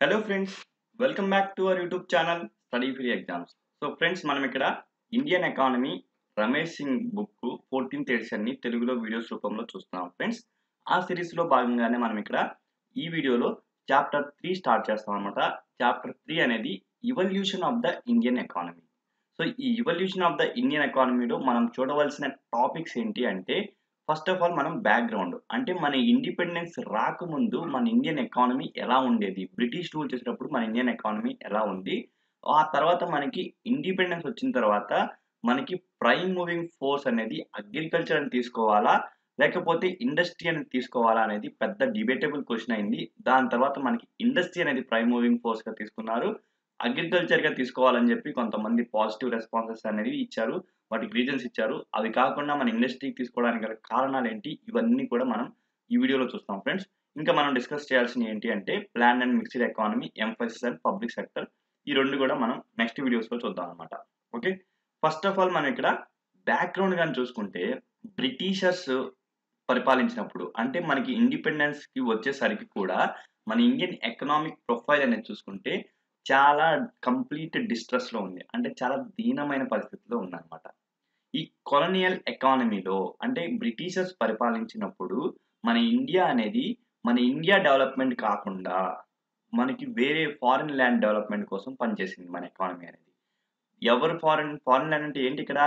Hello friends welcome back to our YouTube channel study free exams so friends మనం ఇక్కడ Indian economy Ramesh Singh book fourteenth ఎడిషన్ని తెలుగులో videos రూపంలో చూస్తున్నాం friends ఆ సిరీస్లో భాగంగానే మనం ఇక్కడ ఈ వీడియోలో చాప్టర్ త్రీ స్టార్ట్ చేస్తాం అనమాట చాప్టర్ త్రీ అనేది evolution of the Indian economy so ఈ ఇవల్యూషన్ ఆఫ్ ద ఇండియన్ ఎకానమీలో మనం చూడవలసిన టాపిక్స్ ఏంటి అంటే ఫస్ట్ ఆఫ్ ఆల్ మనం బ్యాక్గ్రౌండ్ అంటే మన ఇండిపెండెన్స్ రాకముందు మన ఇండియన్ ఎకానమీ ఎలా ఉండేది? బ్రిటిష్ రూల్ చేసేటప్పుడు మన ఇండియన్ ఎకానమీ ఎలా ఉంది? ఆ తర్వాత మనకి ఇండిపెండెన్స్ వచ్చిన తర్వాత మనకి ప్రైమ్ మూవింగ్ ఫోర్స్ అనేది అగ్రికల్చర్ అని తీసుకోవాలా? లేకపోతే ఇండస్ట్రీ అనేది తీసుకోవాలా అనేది పెద్ద డిబేటబుల్ క్వశ్చన్ అయింది. దాని తర్వాత మనకి ఇండస్ట్రీ అనేది ప్రైమ్ మూవింగ్ ఫోర్స్గా తీసుకున్నారు. అగ్రికల్చర్గా తీసుకోవాలని చెప్పి కొంతమంది పాజిటివ్ రెస్పాన్సెస్ అనేది ఇచ్చారు. వాటికి రీజన్స్ ఇచ్చారు. అవి కాకుండా మన ఇండస్ట్రీకి తీసుకోవడానికి గల కారణాలు ఏంటి? ఇవన్నీ కూడా మనం ఈ వీడియోలో చూస్తాం ఫ్రెండ్స్. ఇంకా మనం డిస్కస్ చేయాల్సింది ఏంటి అంటే plan and mixed economy emphasis and public sector. ఈ రెండు కూడా మనం నెక్స్ట్ వీడియోస్లో చూద్దాం అనమాట ఓకే? ఫస్ట్ ఆఫ్ ఆల్ మనం ఇక్కడ బ్యాక్గ్రౌండ్ కానీ చూసుకుంటే బ్రిటిషర్స్ పరిపాలించినప్పుడు అంటే మనకి ఇండిపెండెన్స్కి వచ్చేసరికి కూడా మన ఇండియన్ ఎకనామిక్ ప్రొఫైల్ అనేది చూసుకుంటే చాలా కంప్లీట్ డిస్ట్రెస్లో ఉంది. అంటే చాలా దీనమైన పరిస్థితిలో ఉందన్నమాట. ఈ కొలనియల్ ఎకానమీలో అంటే బ్రిటిషర్స్ పరిపాలించినప్పుడు మన ఇండియా అనేది మన ఇండియా డెవలప్మెంట్ కాకుండా మనకి వేరే ఫారిన్ ల్యాండ్ డెవలప్మెంట్ కోసం పనిచేసింది మన ఎకానమీ అనేది. ఎవరు ఫారిన్ ఫారిన్ ల్యాండ్ అంటే ఏంటి ఇక్కడ?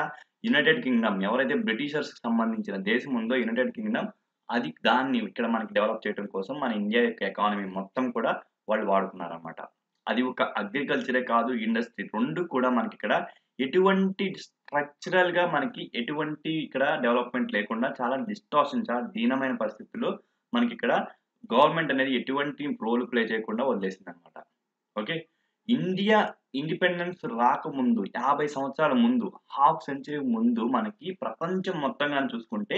యునైటెడ్ కింగ్డమ్ ఎవరైతే బ్రిటిషర్స్కి సంబంధించిన దేశం ఉందో యునైటెడ్ కింగ్డమ్ అది దాన్ని ఇక్కడ మనకి డెవలప్ చేయడం కోసం మన ఇండియా యొక్క ఎకానమీ మొత్తం కూడా వాళ్ళు వాడుకున్నారన్నమాట. అది ఒక అగ్రికల్చరే కాదు ఇండస్ట్రీ రెండు కూడా మనకి ఇక్కడ ఎటువంటి స్ట్రక్చరల్గా మనకి ఎటువంటి ఇక్కడ డెవలప్మెంట్ లేకుండా చాలా డిస్టార్షన్ చాలా దీనమైన పరిస్థితుల్లో మనకి ఇక్కడ గవర్నమెంట్ అనేది ఎటువంటి రోల్ ప్లే చేయకుండా వదిలేసింది అనమాట ఓకే? ఇండియా ఇండిపెండెన్స్ రాకముందు యాభై సంవత్సరాల ముందు హాఫ్ సెంచరీ ముందు మనకి ప్రపంచం మొత్తంగా చూసుకుంటే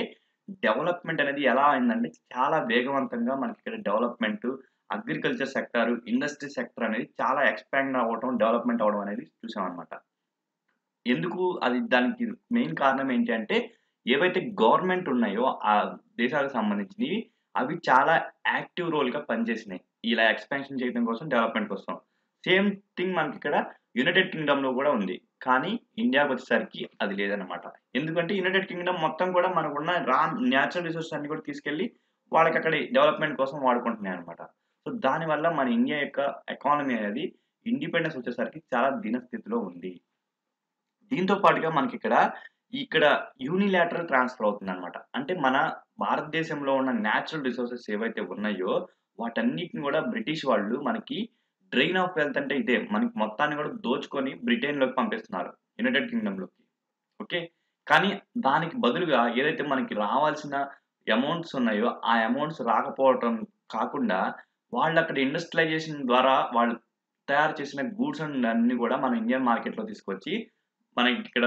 డెవలప్మెంట్ అనేది ఎలా అయిందంటే చాలా వేగవంతంగా మనకి ఇక్కడ development agriculture sector industry sector అనేది చాలా ఎక్స్పాండ్ అవ్వడం డెవలప్మెంట్ అవ్వడం అనేది చూసామన్నమాట. ఎందుకు అది దానికి మెయిన్ కారణం ఏంటి అంటే ఏవైతే గవర్నమెంట్ ఉన్నాయో ఆ దేశాలకు సంబంధించినవి అవి చాలా యాక్టివ్ రోల్గా పనిచేసినాయి. ఇలా ఎక్స్పాన్షన్ చేయడం కోసం డెవలప్మెంట్ కోసం. సేమ్ థింగ్ మనకి ఇక్కడ యునైటెడ్ కింగ్డమ్లో కూడా ఉంది. కానీ ఇండియాకి వచ్చేసరికి అది లేదనమాట ఎందుకంటే యునైటెడ్ కింగ్డమ్ మొత్తం కూడా మనకున్న రా న్యాచురల్ రిసోర్సెస్ అన్ని కూడా తీసుకెళ్ళి వాళ్ళకి అక్కడ డెవలప్మెంట్ కోసం వాడుకుంటున్నాయి అనమాట సో దానివల్ల మన ఇండియా యొక్క ఎకానమీ అనేది ఇండిపెండెన్స్ వచ్చేసరికి చాలా దీనస్థితిలో ఉంది. దీంతో పాటుగా మనకి ఇక్కడ ఇక్కడ యూనిలాటరల్ ట్రాన్స్ఫర్ అవుతుంది అనమాట అంటే మన భారతదేశంలో ఉన్న న్యాచురల్ రిసోర్సెస్ ఏవైతే ఉన్నాయో వాటన్నిటిని కూడా బ్రిటిష్ వాళ్ళు మనకి డ్రైన్ ఆఫ్ వెల్త్ అంటే ఇదే మనకి మొత్తాన్ని కూడా దోచుకొని బ్రిటన్లోకి పంపిస్తున్నారు యునైటెడ్ కింగ్డమ్లోకి ఓకే? కానీ దానికి బదులుగా ఏదైతే మనకి రావాల్సిన అమౌంట్స్ ఉన్నాయో ఆ అమౌంట్స్ రాకపోవటం కాకుండా వాళ్ళు అక్కడ ఇండస్ట్రియలైజేషన్ ద్వారా వాళ్ళు తయారు చేసిన గూడ్స్ అండ్ అన్ని కూడా మన ఇండియన్ మార్కెట్లో తీసుకొచ్చి మనకి ఇక్కడ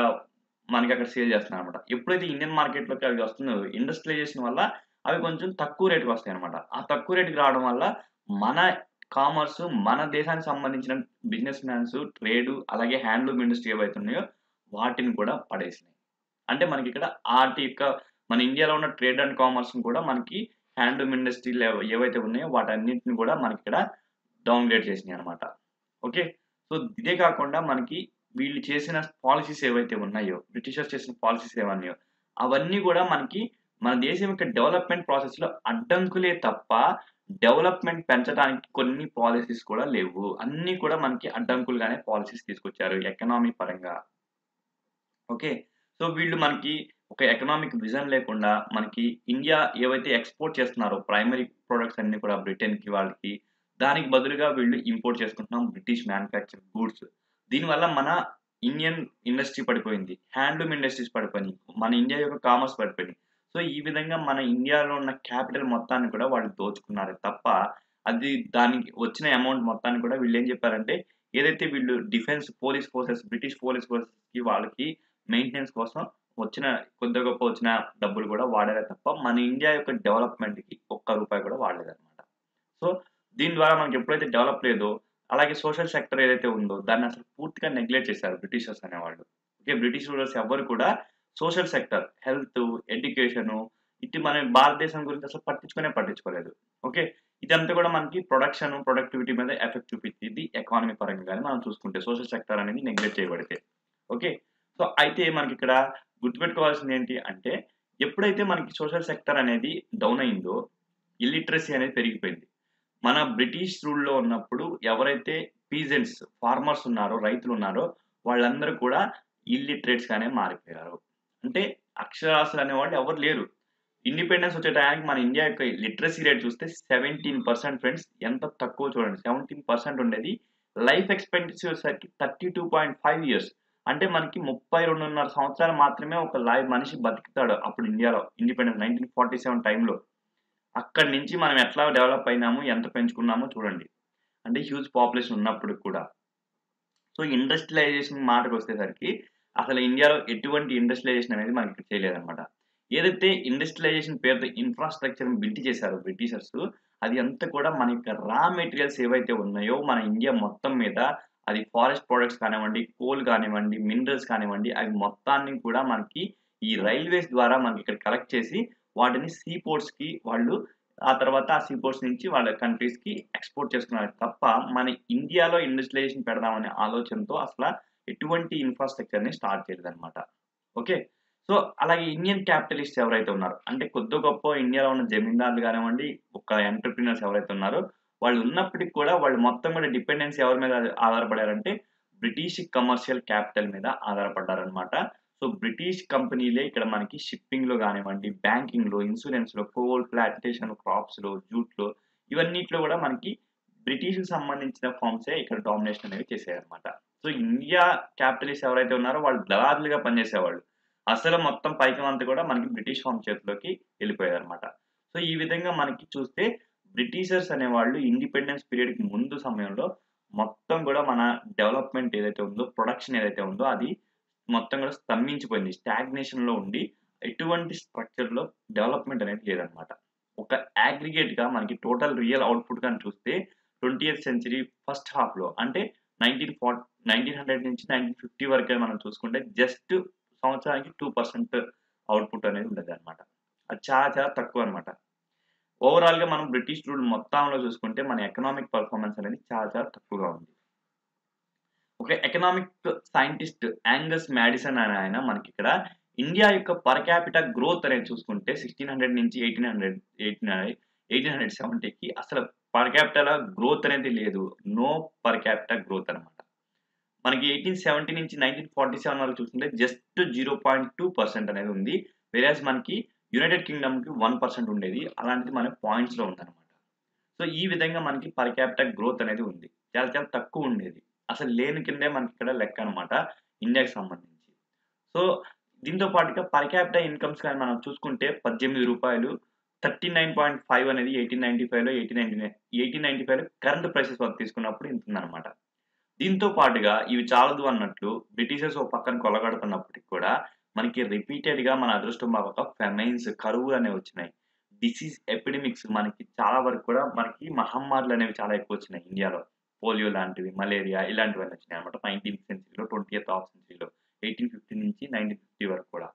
మనకి అక్కడ సేల్ చేస్తున్నారు అనమాట ఎప్పుడైతే ఇండియన్ మార్కెట్లోకి అవి వస్తున్నాయో ఇండస్ట్రియలైజేషన్ వల్ల అవి కొంచెం తక్కువ రేటుకి వస్తాయి అనమాట ఆ తక్కువ రేటుకి రావడం వల్ల మన కామర్స్ మన దేశానికి సంబంధించిన బిజినెస్ మ్యాన్స్ ట్రేడ్ అలాగే హ్యాండ్లూమ్ ఇండస్ట్రీ ఏవైతే ఉన్నాయో వాటిని కూడా పడేసినాయి. అంటే మనకి ఇక్కడ వాటి యొక్క మన ఇండియాలో ఉన్న ట్రేడ్ అండ్ కామర్స్ కూడా మనకి హ్యాండ్లూమ్ ఇండస్ట్రీ ఏవైతే ఉన్నాయో వాటన్నిటిని కూడా మనకి ఇక్కడ డౌన్గ్రేడ్ చేసినాయి అనమాట ఓకే? సో ఇదే కాకుండా మనకి వీళ్ళు చేసిన పాలసీస్ ఏవైతే ఉన్నాయో బ్రిటిషర్స్ చేసిన పాలసీస్ ఏమన్నాయో అవన్నీ కూడా మనకి మన దేశం యొక్క డెవలప్మెంట్ ప్రాసెస్లో అడ్డంకులే తప్ప డెవలప్మెంట్ పెంచడానికి కొన్ని పాలసీస్ కూడా లేవు. అన్నీ కూడా మనకి అడ్డంకులుగానే పాలసీస్ తీసుకొచ్చారు ఎకనామీ పరంగా. ఓకే? సో వీళ్ళు మనకి ఒక ఎకనామిక్ విజన్ లేకుండా మనకి ఇండియా ఏవైతే ఎక్స్పోర్ట్ చేస్తున్నారో ప్రైమరీ ప్రొడక్ట్స్ అన్ని కూడా బ్రిటన్కి వాళ్ళకి దానికి బదులుగా వీళ్ళు ఇంపోర్ట్ చేసుకుంటున్నాం బ్రిటిష్ మ్యానుఫ్యాక్చర్ గూడ్స్ దీనివల్ల మన ఇండియన్ ఇండస్ట్రీ పడిపోయింది. హ్యాండ్లూమ్ ఇండస్ట్రీస్ పడిపోయినాయి. మన ఇండియా యొక్క కామర్స్ పడిపోయింది. సో ఈ విధంగా మన ఇండియాలో ఉన్న క్యాపిటల్ మొత్తాన్ని కూడా వాళ్ళు దోచుకున్నారు తప్ప అది దానికి వచ్చిన అమౌంట్ మొత్తాన్ని కూడా వీళ్ళు ఏం చెప్పారంటే ఏదైతే వీళ్ళు defence police forces British police ఫోర్సెస్కి వాళ్ళకి మెయింటెనెన్స్ కోసం వచ్చిన కొంత గొప్ప వచ్చిన డబ్బులు కూడా వాడారే తప్ప మన ఇండియా యొక్క డెవలప్మెంట్కి ఒక్క రూపాయి కూడా వాడలేదు అనమాట సో దీని ద్వారా మనకి ఎప్పుడైతే డెవలప్ లేదో అలాగే సోషల్ సెక్టర్ ఏదైతే ఉందో దాన్ని అసలు పూర్తిగా నెగ్లెక్ట్ చేశారు బ్రిటిషర్స్ అనేవాళ్ళు. ఓకే బ్రిటిష్ రూలర్స్ ఎవరు కూడా సోషల్ సెక్టర్ హెల్త్ ఎడ్యుకేషన్ ఇటు మన భారతదేశం గురించి అసలు పట్టించుకునే పట్టించుకోలేదు. ఓకే ఇదంతా కూడా మనకి ప్రొడక్షన్ ప్రొడక్టివిటీ మీద ఎఫెక్ట్ చూపించింది ఎకానమీ పరంగా కానీ మనం చూసుకుంటే సోషల్ సెక్టర్ అనేది నెగ్లెక్ట్ చేయబడితే. ఓకే సో అయితే మనకి ఇక్కడ గుర్తుపెట్టుకోవాల్సింది ఏంటి అంటే ఎప్పుడైతే మనకి సోషల్ సెక్టర్ అనేది డౌన్ అయిందో ఇల్లిటరసీ అనేది పెరిగిపోయింది. మన బ్రిటిష్ రూల్లో ఉన్నప్పుడు ఎవరైతే పీజెంట్స్ ఫార్మర్స్ ఉన్నారో రైతులు ఉన్నారో వాళ్ళందరూ కూడా ఇల్లిటరేట్స్ గానే మారిపోయారు. అంటే అక్షరాస్యులు అనేవాళ్ళు ఎవరు లేరు. ఇండిపెండెన్స్ వచ్చే టైంకి మన ఇండియా యొక్క లిటరసీ రేట్ చూస్తే సెవెంటీన్ పర్సెంట్ ఫ్రెండ్స్ ఎంత తక్కువ చూడండి సెవెంటీన్ పర్సెంట్ ఉండేది. లైఫ్ ఎక్స్పెక్టెన్సీ వచ్చేసరికి thirty two point five years. అంటే మనకి ముప్పై రెండున్నర సంవత్సరాలు మాత్రమే ఒక లైవ్ మనిషి బతుకుతాడు అప్పుడు ఇండియాలో ఇండిపెండెన్స్ నైన్టీన్ ఫార్టీ సెవెన్ టైంలో అక్కడి నుంచి మనం ఎట్లా డెవలప్ అయినాము ఎంత పెంచుకున్నామో చూడండి. అంటే హ్యూజ్ పాపులేషన్ ఉన్నప్పుడు కూడా. సో ఇండస్ట్రియలైజేషన్ మాటకు వచ్చేసరికి అసలు ఇండియాలో ఎటువంటి ఇండస్ట్రియలైజేషన్ అనేది మనకి చేయలేదన్నమాట. ఏదైతే ఇండస్ట్రియలైజేషన్ పేరుతో ఇన్ఫ్రాస్ట్రక్చర్ బిల్డ్ చేశారో బ్రిటిషర్స్ అది అంతా కూడా మన యొక్క రా మెటీరియల్స్ ఏవైతే ఉన్నాయో మన ఇండియా మొత్తం మీద అది ఫారెస్ట్ ప్రొడక్ట్స్ కానివ్వండి కోల్ కానివ్వండి మినరల్స్ కానివ్వండి అవి మొత్తాన్ని కూడా మనకి ఈ రైల్వేస్ ద్వారా మనకి ఇక్కడ కలెక్ట్ చేసి వాటిని సీ పోర్ట్స్కి వాళ్ళు ఆ తర్వాత ఆ సీ పోర్ట్స్ నుంచి వాళ్ళ కంట్రీస్కి ఎక్స్పోర్ట్ చేసుకున్నారు. తప్ప మన ఇండియాలో ఇండస్ట్రియలైజేషన్ పెడదామనే ఆలోచనతో అసలు ఎటువంటి ఇన్ఫ్రాస్ట్రక్చర్ని స్టార్ట్ చేయలేదు అనమాట ఓకే? సో అలాగే ఇండియన్ క్యాపిటలిస్ట్ ఎవరైతే ఉన్నారో అంటే కొద్ది గొప్ప ఇండియాలో ఉన్న జమీందారులు కానివ్వండి ఒక ఎంటర్ప్రినర్స్ ఎవరైతే ఉన్నారో వాళ్ళు ఉన్నప్పటికి కూడా వాళ్ళు మొత్తం కూడా డిపెండెన్స్ ఎవరి మీద ఆధారపడారంటే బ్రిటిష్ కమర్షియల్ క్యాపిటల్ మీద ఆధారపడ్డారనమాట సో బ్రిటిష్ కంపెనీలే ఇక్కడ మనకి షిప్పింగ్లో కానివ్వండి బ్యాంకింగ్లో ఇన్సూరెన్స్లో కోల్ ప్లాంటేషన్ క్రాప్స్లో జూట్లో ఇవన్నిట్లో కూడా మనకి బ్రిటిష్ సంబంధించిన ఫార్మ్సే ఇక్కడ డామినేషన్ అనేవి చేసాయన్నమాట. సో ఇండియా క్యాపిటలిస్ట్ ఎవరైతే ఉన్నారో వాళ్ళు దళారులుగా పనిచేసేవాళ్ళు. అసలు మొత్తం పైకం అంతా కూడా మనకి బ్రిటిష్ ఫామ్ చేతిలోకి వెళ్ళిపోయారు అనమాట సో ఈ విధంగా మనకి చూస్తే బ్రిటిషర్స్ అనేవాళ్ళు ఇండిపెండెన్స్ పీరియడ్కి ముందు సమయంలో మొత్తం కూడా మన డెవలప్మెంట్ ఏదైతే ఉందో ప్రొడక్షన్ ఏదైతే ఉందో అది మొత్తం కూడా స్తంభించిపోయింది స్టాగ్నేషన్లో ఉండి. ఎటువంటి స్ట్రక్చర్లో డెవలప్మెంట్ అనేది లేదనమాట ఒక అగ్రిగేట్గా మనకి టోటల్ రియల్ అవుట్పుట్ కానీ చూస్తే ట్వంటీ ఎయిత్ సెంచరీ ఫస్ట్ హాఫ్లో అంటే నైన్టీన్ ఫార్టీ నైన్టీన్ హండ్రెడ్ నుంచి నైన్టీన్ ఫిఫ్టీ వరకు మనం చూసుకుంటే జస్ట్ సంవత్సరానికి టూ పర్సెంట్ అవుట్పుట్ అనేది ఉండదు అనమాట అది చాలా చాలా తక్కువ అనమాట ఓవరాల్గా మనం బ్రిటిష్ రూల్ మొత్తంలో చూసుకుంటే మన ఎకనామిక్ పర్ఫార్మెన్స్ అనేది చాలా చాలా తక్కువగా ఉంది. ఒక ఎకనామిక్ సైంటిస్ట్ యాంగస్ మ్యాడిసన్ అనే ఆయన మనకి ఇక్కడ ఇండియా యొక్క పర్ క్యాపిటల్ గ్రోత్ అనేది చూసుకుంటే సిక్స్టీన్ హండ్రెడ్ నుంచి eighteen hundred eighteen eighteen hundred సెవెంటీకి అసలు పర్ క్యాపిటల్ గ్రోత్ అనేది లేదు. నో పర్ క్యాపిటల్ గ్రోత్ అనమాట మనకి ఎయిటీన్ సెవెంటీ నుంచి నైన్టీన్ ఫార్టీ సెవెన్ వరకు చూసుకుంటే just zero point two percent అనేది ఉంది. వేరేస్ మనకి యునైటెడ్ కింగ్డమ్కి వన్ పర్సెంట్ ఉండేది. అలాంటిది మన పాయింట్స్లో ఉందన్నమాట. సో ఈ విధంగా మనకి పర్ క్యాపిటల్ గ్రోత్ అనేది ఉంది. చాలా చాలా తక్కువ ఉండేది. అసలు లేని కిందే మనకి ఇక్కడ లెక్క అనమాట ఇండియాకి సంబంధించి. సో దీంతో పాటుగా పర్ క్యాపిటల్ ఇన్కమ్స్ కానీ మనం చూసుకుంటే పద్దెనిమిది రూపాయలు థర్టీ నైన్ పాయింట్ ఫైవ్ అనేది ఎయిటీన్ నైన్టీ ఫైవ్లో eighteen ninety nine eighteen ninety ఫైవ్లో కరెంట్ ప్రైసెస్ వరకు తీసుకున్నప్పుడు ఇంత ఉందన్నమాట. దీంతో పాటుగా ఇవి చాలదు అన్నట్లు బ్రిటిషర్స్ ఓ పక్కన కొలగడుతున్నప్పటికి కూడా మనకి రిపీటెడ్గా మన అదృష్టం బాగా ఫెమైన్స్ కరువులు అనేవి వచ్చినాయి. డిసీజ్ ఎపిడమిక్స్ మనకి చాలా వరకు కూడా మనకి మహమ్మారులు అనేవి చాలా ఎక్కువ వచ్చినాయి ఇండియాలో. పోలియో లాంటివి మలేరియా ఇలాంటివన్నీ వచ్చినాయి అనమాట నైన్టీన్త్ సెంచరీలో ట్వంటీ ఎయిత్ ఆఫ్ సెంచరీలో ఎయిటీన్ ఫిఫ్టీ నుంచి నైన్టీన్ ఫిఫ్టీ వరకు కూడా.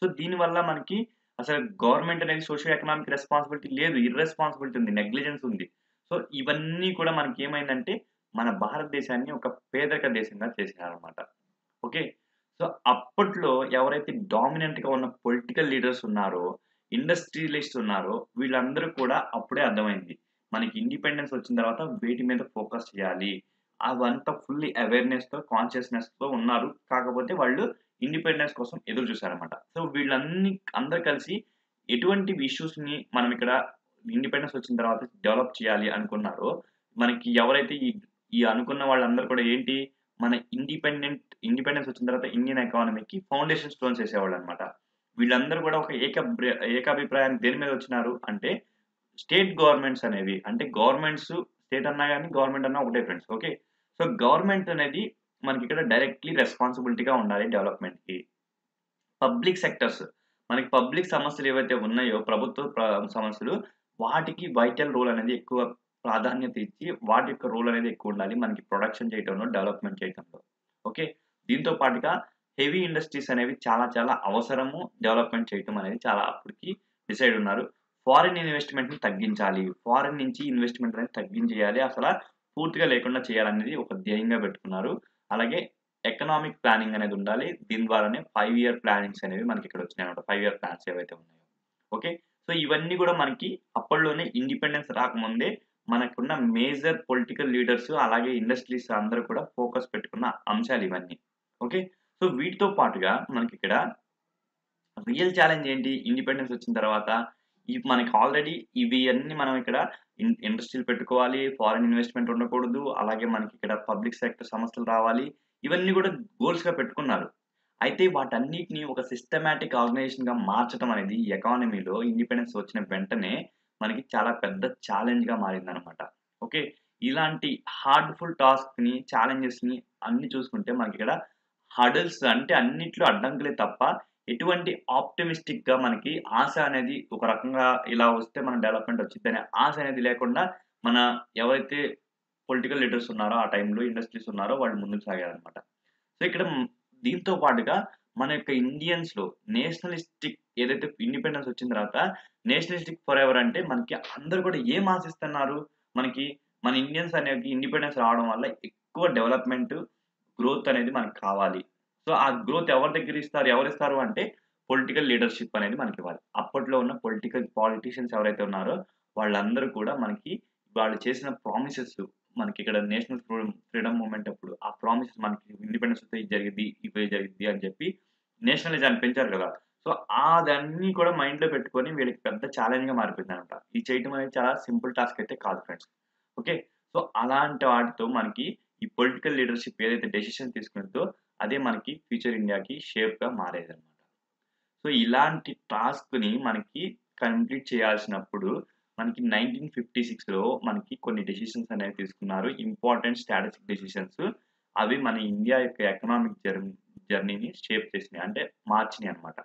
సో దీనివల్ల మనకి అసలు గవర్నమెంట్ అనేది సోషల్ ఎకనామిక్ రెస్పాన్సిబిలిటీ లేదు ఇర్రెస్పాన్సిబిలిటీ ఉంది నెగ్లిజెన్స్ ఉంది. సో ఇవన్నీ కూడా మనకి ఏమైందంటే మన భారతదేశాన్ని ఒక పేదరిక దేశంగా చేసినారనమాట ఓకే సో అప్పట్లో ఎవరైతే డామినెంట్గా ఉన్న పొలిటికల్ లీడర్స్ ఉన్నారో ఇండస్ట్రియలిస్ట్ ఉన్నారో వీళ్ళందరూ కూడా అప్పుడే అర్థమైంది. మనకి ఇండిపెండెన్స్ వచ్చిన తర్వాత వీటి మీద ఫోకస్ చేయాలి. అవంతా ఫుల్లీ అవేర్నెస్తో కాన్షియస్నెస్తో ఉన్నారు. కాకపోతే వాళ్ళు ఇండిపెండెన్స్ కోసం ఎదురు చూసారనమాట సో వీళ్ళన్ని అందరు కలిసి ఎటువంటి ఇష్యూస్ని మనం ఇక్కడ ఇండిపెండెన్స్ వచ్చిన తర్వాత డెవలప్ చేయాలి అనుకున్నారో మనకి ఎవరైతే ఈ ఈ అనుకున్న వాళ్ళందరూ కూడా ఏంటి? మన ఇండిపెండెంట్ ఇండిపెండెన్స్ వచ్చిన తర్వాత ఇండియన్ ఎకానమీకి ఫౌండేషన్ స్టోన్స్ వేసేవాళ్ళు అనమాట వీళ్ళందరూ కూడా ఒక ఏక ఏకాభిప్రాయాన్ని దేని మీద వచ్చినారు అంటే స్టేట్ గవర్నమెంట్స్ అనేవి. అంటే గవర్నమెంట్స్ స్టేట్ అన్నా కానీ గవర్నమెంట్ అన్నా ఒకటే ఫ్రెండ్స్ ఓకే సో గవర్నమెంట్ అనేది మనకి ఇక్కడ డైరెక్ట్లీ రెస్పాన్సిబిలిటీగా ఉండాలి డెవలప్మెంట్కి. పబ్లిక్ సెక్టర్స్ మనకి పబ్లిక్ సమస్యలు ఏవైతే ఉన్నాయో ప్రభుత్వ సమస్యలు వాటికి వైటల్ రోల్ అనేది ఎక్కువ ప్రాధాన్యత ఇచ్చి వాటి యొక్క రోల్ అనేది ఎక్కువ ఉండాలి. మనకి ప్రొడక్షన్ చేయడంలో డెవలప్మెంట్ చేయటంలో. ఓకే దీంతో పాటుగా హెవీ ఇండస్ట్రీస్ అనేవి చాలా చాలా అవసరము. డెవలప్మెంట్ చేయటం అనేది చాలా అప్పటికి డిసైడ్ ఉన్నారు. ఫారిన్ ఇన్వెస్ట్మెంట్ని తగ్గించాలి. ఫారిన్ నుంచి ఇన్వెస్ట్మెంట్ అనేది తగ్గించేయాలి. అసలు పూర్తిగా లేకుండా చేయాలనేది ఒక ధ్యేయంగా పెట్టుకున్నారు. అలాగే ఎకనామిక్ ప్లానింగ్ అనేది ఉండాలి. దీని ద్వారానే ఫైవ్ ఇయర్ ప్లానింగ్స్ అనేవి మనకి ఇక్కడ వచ్చినాయి అనమాట ఫైవ్ ఇయర్ ప్లాన్స్ ఏవైతే ఉన్నాయో. ఓకే సో ఇవన్నీ కూడా మనకి అప్పట్లోనే ఇండిపెండెన్స్ రాకముందే మనకున్న మేజర్ పొలిటికల్ లీడర్స్ అలాగే ఇండస్ట్రీస్ అందరూ కూడా ఫోకస్ పెట్టుకున్న అంశాలు ఇవన్నీ. ఓకే? సో వీటితో పాటుగా మనకి ఇక్కడ రియల్ ఛాలెంజ్ ఏంటి? ఇండిపెండెన్స్ వచ్చిన తర్వాత ఇవి మనకి ఆల్రెడీ ఇవి అన్ని మనం ఇక్కడ ఇండస్ట్రీలు పెట్టుకోవాలి ఫారిన్ ఇన్వెస్ట్మెంట్ ఉండకూడదు అలాగే మనకి ఇక్కడ పబ్లిక్ సెక్టర్ సంస్థలు రావాలి ఇవన్నీ కూడా గోల్స్గా పెట్టుకున్నారు. అయితే వాటన్నిటిని ఒక సిస్టమేటిక్ ఆర్గనైజేషన్గా మార్చడం అనేది ఎకానమీలో ఇండిపెండెన్స్ వచ్చిన వెంటనే మనకి చాలా పెద్ద ఛాలెంజ్గా మారిందనమాట ఓకే? ఇలాంటి హార్డ్ఫుల్ టాస్క్ని ఛాలెంజెస్ని అన్ని చూసుకుంటే మనకి ఇక్కడ హడల్స్ అంటే అన్నిట్లో అడ్డంకులే తప్ప ఎటువంటి ఆప్టమిస్టిక్గా మనకి ఆశ అనేది ఒక రకంగా ఇలా వస్తే మన డెవలప్మెంట్ వచ్చింది అనే ఆశ అనేది లేకుండా మన ఎవరైతే పొలిటికల్ లీడర్స్ ఉన్నారో ఆ టైంలో ఇండస్ట్రీస్ ఉన్నారో వాళ్ళు ముందుకు సాగారనమాట సో ఇక్కడ దీంతో పాటుగా మన యొక్క ఇండియన్స్లో నేషనలిస్టిక్ ఏదైతే ఇండిపెండెన్స్ వచ్చిన తర్వాత నేషనలిస్టిక్ ఫర్ ఎవర్ అంటే మనకి అందరూ కూడా ఏం ఆశిస్తున్నారు? మనకి మన ఇండియన్స్ అనేది ఇండిపెండెన్స్ రావడం వల్ల ఎక్కువ డెవలప్మెంట్ గ్రోత్ అనేది మనకు కావాలి. సో ఆ గ్రోత్ ఎవరి దగ్గర ఇస్తారు? ఎవరు ఇస్తారు అంటే పొలిటికల్ లీడర్షిప్ అనేది మనకి ఇవ్వాలి. అప్పట్లో ఉన్న పొలిటికల్ పాలిటీషియన్స్ ఎవరైతే ఉన్నారో వాళ్ళందరూ కూడా మనకి వాళ్ళు చేసిన ప్రామిసెస్ మనకి ఇక్కడ నేషనల్ ఫ్రీడమ్ మూమెంట్ అప్పుడు ఆ ప్రామిసెస్ మనకి ఇండిపెండెన్స్ వస్తే ఇది జరిగింది ఇవే జరిగింది అని చెప్పి నేషనలిజాన్ని పెంచారు కదా. సో అదన్నీ కూడా మైండ్లో పెట్టుకొని వీళ్ళకి పెద్ద ఛాలెంజ్గా మారిపోయింది అనమాట ఇది చేయటం అనేది చాలా సింపుల్ టాస్క్ అయితే కాదు ఫ్రెండ్స్. ఓకే? సో అలాంటి వాటితో మనకి ఈ పొలిటికల్ లీడర్షిప్ ఏదైతే డెసిషన్ తీసుకుందో అదే మనకి ఫ్యూచర్ ఇండియాకి షేప్గా మారేది అనమాట సో ఇలాంటి టాస్క్ని మనకి కంప్లీట్ చేయాల్సినప్పుడు మనకి నైన్టీన్ ఫిఫ్టీ సిక్స్లో మనకి కొన్ని డెసిషన్స్ అనేవి తీసుకున్నారు. ఇంపార్టెంట్ స్ట్రాటజిక్ డెసిషన్స్ అవి మన ఇండియా యొక్క ఎకనామిక్ జర్నీ జర్నీని షేప్ చేసినాయి. అంటే మార్చినాయి అనమాట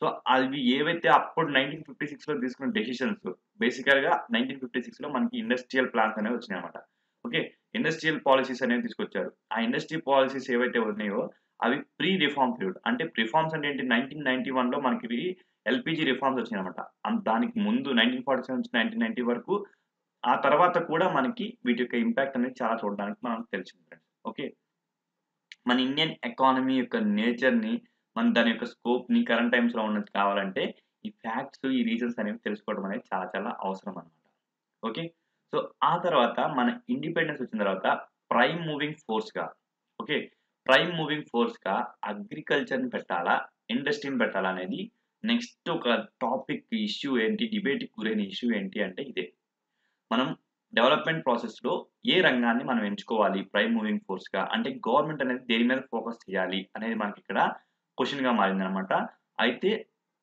సో అవి ఏవైతే అప్పుడు నైన్టీన్ ఫిఫ్టీ సిక్స్లో తీసుకున్న డెసిషన్స్ బేసికల్గా నైన్టీన్ ఫిఫ్టీ సిక్స్లో మనకి ఇండస్ట్రియల్ ప్లాన్స్ అనేవి వచ్చినాయి అనమాట ఓకే ఇండస్ట్రియల్ పాలసీస్ అనేవి తీసుకొచ్చారు. ఆ ఇండస్ట్రీ పాలసీస్ ఏవైతే ఉన్నాయో అవి ప్రీ రిఫార్మ్ పీరియడ్ అంటే రిఫార్మ్స్ అంటే ఏంటి? నైన్టీన్ నైన్టీ వన్లో మనకి ఎల్పిజి రిఫార్మ్స్ వచ్చినాయన్నమాట. దానికి ముందు నైన్టీన్ ఫార్టీ సెవెన్ నుంచి నైన్టీన్ నైన్టీ వరకు ఆ తర్వాత కూడా మనకి వీటి యొక్క ఇంపాక్ట్ అనేది చాలా చూడడానికి మనకు తెలిసింది ఫ్రెండ్స్. ఓకే? మన ఇండియన్ ఎకానమీ యొక్క నేచర్ని మన దాని యొక్క స్కోప్ని కరెంట్ టైమ్స్లో ఉన్నది కావాలంటే ఈ ఫ్యాక్ట్స్ ఈ రీజన్స్ అనేవి తెలుసుకోవడం అనేది చాలా చాలా అవసరం అనమాట ఓకే? సో ఆ తర్వాత మన ఇండిపెండెన్స్ వచ్చిన తర్వాత ప్రైమ్ మూవింగ్ ఫోర్స్గా ఓకే? ప్రైమ్ మూవింగ్ ఫోర్స్గా అగ్రికల్చర్ని పెట్టాలా? ఇండస్ట్రీని పెట్టాలా అనేది నెక్స్ట్ ఒక టాపిక్ ఇష్యూ ఏంటి? డిబేట్కి గురైన ఇష్యూ ఏంటి అంటే ఇదే. మనం డెవలప్మెంట్ ప్రాసెస్లో ఏ రంగాన్ని మనం ఎంచుకోవాలి ప్రైమ్ మూవింగ్ ఫోర్స్గా అంటే గవర్నమెంట్ అనేది దేని మీద ఫోకస్ చేయాలి అనేది మనకి ఇక్కడ క్వశ్చన్గా మారింది అనమాట అయితే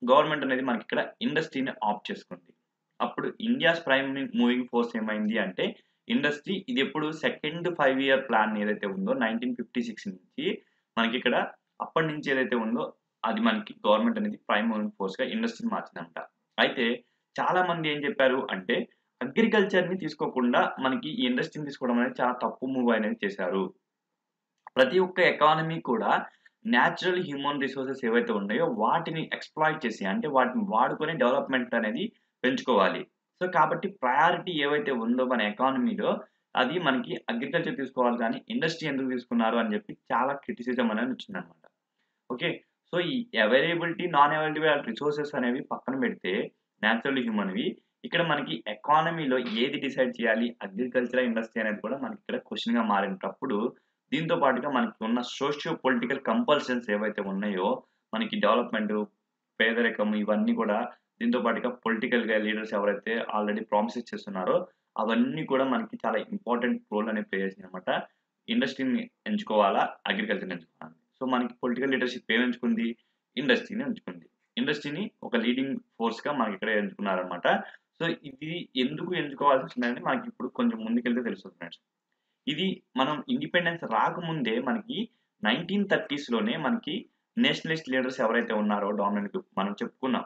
గవర్నమెంట్ అనేది మనకి ఇక్కడ ఇండస్ట్రీని ఆప్ చేసుకుంది. అప్పుడు ఇండియాస్ ప్రైమ్ మూవింగ్ ఫోర్స్ ఏమైంది అంటే ఇండస్ట్రీ ఇది ఎప్పుడు సెకండ్ ఫైవ్ ఇయర్ ప్లాన్ ఏదైతే ఉందో నైన్టీన్ ఫిఫ్టీ సిక్స్ నుంచి మనకి ఇక్కడ అప్పటి నుంచి ఏదైతే ఉందో అది మనకి గవర్నమెంట్ అనేది ప్రైమ్ మూవింగ్ ఫోర్స్గా ఇండస్ట్రీని మార్చిందంట. అయితే చాలా మంది ఏం చెప్పారు అంటే అగ్రికల్చర్ని తీసుకోకుండా మనకి ఈ ఇండస్ట్రీని తీసుకోవడం అనేది చాలా తప్పు మూవ్ అనేది చేశారు. ప్రతి ఒక్క ఎకానమీ కూడా న్యాచురల్ హ్యూమన్ రిసోర్సెస్ ఏవైతే ఉన్నాయో వాటిని ఎక్స్ప్లాయిట్ చేసి అంటే వాటిని వాడుకొని డెవలప్మెంట్ అనేది పెంచుకోవాలి. సో కాబట్టి ప్రయారిటీ ఏవైతే ఉందో మన ఎకానమీలో అది మనకి అగ్రికల్చర్ తీసుకోవాలి కానీ ఇండస్ట్రీ ఎందుకు తీసుకున్నారు అని చెప్పి చాలా క్రిటిసిజం అనేది వచ్చిందనమాట ఓకే సో ఈ అవైలబిలిటీ నాన్ అవైలబిలిటీ రిసోర్సెస్ అనేవి పక్కన పెడితే న్యాచురల్ హ్యూమన్వి ఇక్కడ మనకి ఎకానమీలో ఏది డిసైడ్ చేయాలి? అగ్రికల్చర్ ఇండస్ట్రీ అనేది కూడా మనకి ఇక్కడ క్వశ్చన్గా మారినప్పుడు దీంతో పాటుగా మనకి ఉన్న సోషియో పొలిటికల్ కంపల్షన్స్ ఏవైతే ఉన్నాయో మనకి డెవలప్మెంట్ పేదరికం ఇవన్నీ కూడా దీంతో పాటుగా పొలిటికల్గా లీడర్స్ ఎవరైతే ఆల్రెడీ ప్రామిసెస్ చేస్తున్నారో అవన్నీ కూడా మనకి చాలా ఇంపార్టెంట్ రోల్ అనేది ప్లే చేసింది అనమాట ఇండస్ట్రీని ఎంచుకోవాలా? అగ్రికల్చర్ని ఎంచుకోవాలి? సో మనకి పొలిటికల్ లీడర్షిప్ ఏం ఎంచుకుంది? ఇండస్ట్రీని ఎంచుకుంది. ఇండస్ట్రీని ఒక లీడింగ్ ఫోర్స్గా మనకి ఇక్కడ ఎంచుకున్నారనమాట సో ఇది ఎందుకు ఎంచుకోవాల్సి వచ్చిందంటే మనకి ఇప్పుడు కొంచెం ముందుకెళ్తే తెలుస్తుంది ఫ్రెండ్స్ ఇది మనం ఇండిపెండెన్స్ రాకముందే మనకి నైన్టీన్ థర్టీస్లోనే మనకి నేషనలిస్ట్ లీడర్స్ ఎవరైతే ఉన్నారో డామినెంట్ గ్రూప్ మనం చెప్పుకున్నాం.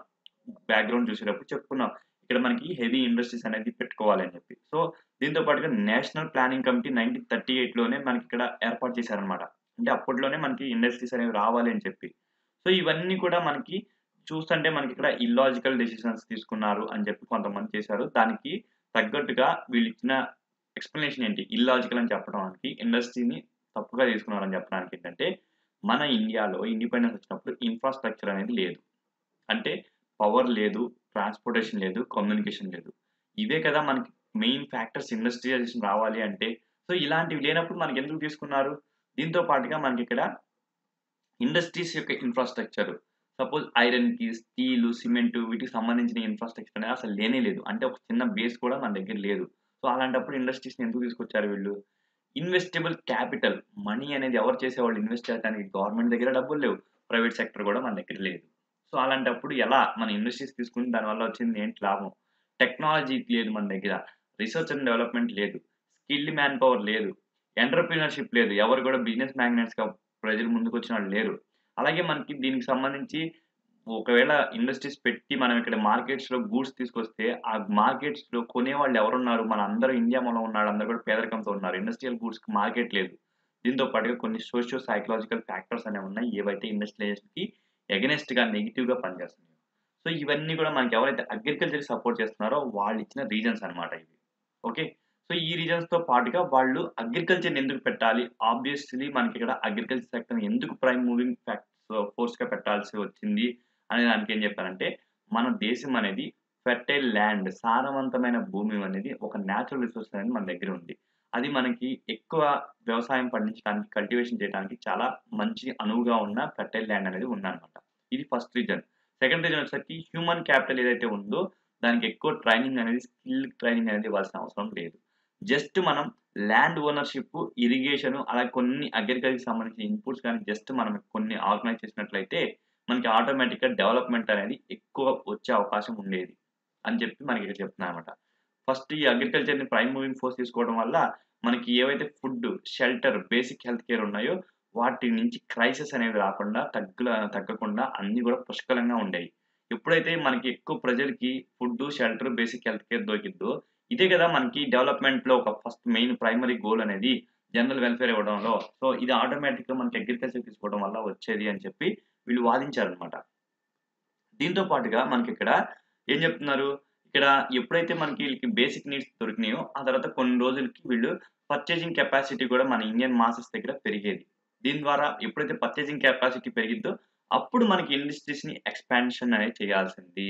బ్యాక్గ్రౌండ్ చూసేటప్పుడు చెప్పుకున్నాం. ఇక్కడ మనకి హెవీ ఇండస్ట్రీస్ అనేది పెట్టుకోవాలని చెప్పి. సో దీంతో పాటుగా national planning committee nineteen thirty ఎయిట్లోనే మనకి ఇక్కడ ఏర్పాటు చేశారనమాట అంటే అప్పట్లోనే మనకి ఇండస్ట్రీస్ అనేవి రావాలి అని చెప్పి. సో ఇవన్నీ కూడా మనకి చూస్తుంటే మనకి ఇక్కడ ఇల్లాజికల్ డెసిషన్స్ తీసుకున్నారు అని చెప్పి కొంతమంది చేశారు. దానికి తగ్గట్టుగా వీళ్ళు ఇచ్చిన ఎక్స్ప్లెనేషన్ ఏంటి? ఇల్లాజికల్ అని చెప్పడానికి ఇండస్ట్రీని తప్పుగా తీసుకున్నారని చెప్పడానికి ఏంటంటే మన ఇండియాలో ఇండిపెండెన్స్ వచ్చినప్పుడు ఇన్ఫ్రాస్ట్రక్చర్ అనేది లేదు. అంటే పవర్ లేదు ట్రాన్స్పోర్టేషన్ లేదు కమ్యూనికేషన్ లేదు. ఇవే కదా మనకి మెయిన్ ఫ్యాక్టర్స్ ఇండస్ట్రియలైజేషన్ రావాలి అంటే. సో ఇలాంటివి లేనప్పుడు మనకి ఎందుకు తీసుకున్నారు? దీంతో పాటుగా మనకి ఇక్కడ ఇండస్ట్రీస్ యొక్క infrastructure suppose iron steel cement వీటికి సంబంధించిన ఇన్ఫ్రాస్ట్రక్చర్ అనేది అసలు లేనే లేదు. అంటే ఒక చిన్న బేస్ కూడా మన దగ్గర లేదు. సో అలాంటప్పుడు ఇండస్ట్రీస్ని ఎందుకు తీసుకొచ్చారు వీళ్ళు? ఇన్వెస్టబుల్ క్యాపిటల్ మనీ అనేది ఎవరు చేసేవాళ్ళు? ఇన్వెస్ట్ చేయడానికి గవర్నమెంట్ దగ్గర డబ్బులు లేవు. ప్రైవేట్ సెక్టర్ కూడా మన దగ్గర లేదు. సో అలాంటప్పుడు ఎలా మన ఇండస్ట్రీస్ తీసుకుని దానివల్ల వచ్చింది ఏంటి లాభం? టెక్నాలజీ లేదు మన దగ్గర. రీసెర్చ్ అండ్ డెవలప్మెంట్ లేదు. స్కిల్డ్ మ్యాన్ పవర్ లేదు. ఎంటర్ప్రినర్షిప్ లేదు. ఎవరు కూడా బిజినెస్ మ్యాగ్నెట్స్గా ప్రజలు ముందుకు వచ్చిన వాళ్ళు లేరు. అలాగే మనకి దీనికి సంబంధించి ఒకవేళ ఇండస్ట్రీస్ పెట్టి మనం ఇక్కడ మార్కెట్స్లో గూడ్స్ తీసుకొస్తే ఆ మార్కెట్స్లో కొనేవాళ్ళు ఎవరున్నారు? మన అందరూ ఇండియా మనం ఉన్నాడు అందరూ కూడా పేదరికంతో ఉన్నారు. ఇండస్ట్రియల్ గూడ్స్కి మార్కెట్ లేదు. దీంతో పాటుగా కొన్ని సోషియో సైకలాజికల్ ఫ్యాక్టర్స్ అనేవి ఉన్నాయి. ఏవైతే ఇండస్ట్రియలైజేషన్ ఎగనెస్ట్గా నెగిటివ్గా పనిచేస్తున్నాయి. సో ఇవన్నీ కూడా మనకి ఎవరైతే అగ్రికల్చర్ సపోర్ట్ చేస్తున్నారో వాళ్ళు ఇచ్చిన రీజన్స్ అనమాట ఇవి. ఓకే? సో ఈ రీజన్స్తో పాటుగా వాళ్ళు అగ్రికల్చర్ ఎందుకు పెట్టాలి? ఆబ్వియస్లీ మనకి ఇక్కడ అగ్రికల్చర్ సెక్టర్ ఎందుకు ప్రైమ్ మూవింగ్ ఫ్యాక్ట్స్ ఫోర్స్గా పెట్టాల్సి వచ్చింది అనే దానికి ఏం చెప్పారంటే మన దేశం అనేది ఫెర్టైల్ ల్యాండ్ సారవంతమైన భూమి అనేది ఒక న్యాచురల్ రిసోర్స్ అనేది మన దగ్గర ఉంది. అది మనకి ఎక్కువ వ్యవసాయం పండించడానికి కల్టివేషన్ చేయడానికి చాలా మంచి అనువుగా ఉన్న ఫెర్టైల్ ల్యాండ్ అనేది ఉందన్నమాట. ఇది ఫస్ట్ రీజన్ సెకండ్ రీజన్ వచ్చేసరికి హ్యూమన్ క్యాపిటల్ ఏదైతే ఉందో దానికి ఎక్కువ ట్రైనింగ్ అనేది స్కిల్ ట్రైనింగ్ అనేది ఇవ్వాల్సిన అవసరం లేదు. జస్ట్ మనం ల్యాండ్ ఓనర్షిప్ ఇరిగేషన్ అలాగే కొన్ని అగ్రికల్చర్ సంబంధించిన ఇన్పుట్స్ కానీ జస్ట్ మనం కొన్ని ఆర్గనైజ్ చేసినట్లయితే మనకి ఆటోమేటిక్గా డెవలప్మెంట్ అనేది ఎక్కువ వచ్చే అవకాశం ఉండేది అని చెప్పి మనకి ఇక్కడ చెప్తున్నా అనమాట ఫస్ట్ ఈ అగ్రికల్చర్ని ప్రైమ్ మూవింగ్ ఫోర్స్ తీసుకోవడం వల్ల మనకి ఏవైతే food shelter basic health care ఉన్నాయో వాటి నుంచి క్రైసిస్ అనేది రాకుండా తగ్గుల తగ్గకుండా అన్ని కూడా పుష్కలంగా ఉండేవి. ఎప్పుడైతే మనకి ఎక్కువ ప్రజలకి food shelter basic health care దొరికిద్దో ఇదే కదా మనకి డెవలప్మెంట్లో ఒక ఫస్ట్ మెయిన్ ప్రైమరీ గోల్ అనేది జనరల్ వెల్ఫేర్ ఇవ్వడంలో. సో ఇది ఆటోమేటిక్గా మనకి అగ్రికల్చర్ తీసుకోవడం వల్ల వచ్చేది అని చెప్పి వీళ్ళు వాదించారనమాట దీంతో పాటుగా మనకి ఇక్కడ ఏం చెప్తున్నారు? ఇక్కడ ఎప్పుడైతే మనకి వీళ్ళకి బేసిక్ నీడ్స్ దొరికినాయో ఆ తర్వాత కొన్ని రోజులకి వీళ్ళు పర్చేసింగ్ కెపాసిటీ కూడా మన ఇండియన్ మాసెస్ దగ్గర పెరిగేది. దీని ద్వారా ఎప్పుడైతే పర్చేజింగ్ కెపాసిటీ పెరిగిద్దో అప్పుడు మనకి ఇండస్ట్రీస్ని ఎక్స్పాన్షన్ అనేది చేయాల్సింది.